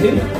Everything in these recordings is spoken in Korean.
si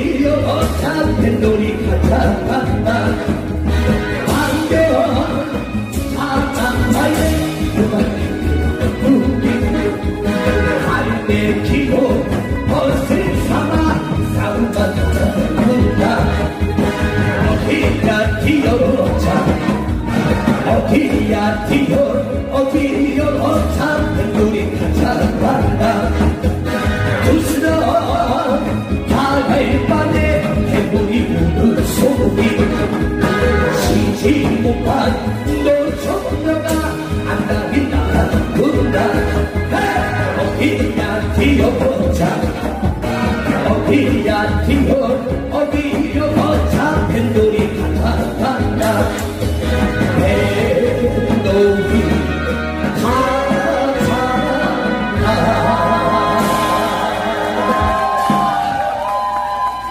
여 어차 뱃돌이 찾아간다 반겨워 사랑하에 할때 기도 벗을 삼아 싸움받다 어디야 뛰어자 어디야 뛰어 지 못한 너 처녀가 안달이 나군다. 어디야 뛰어보자. 어디야 뛰어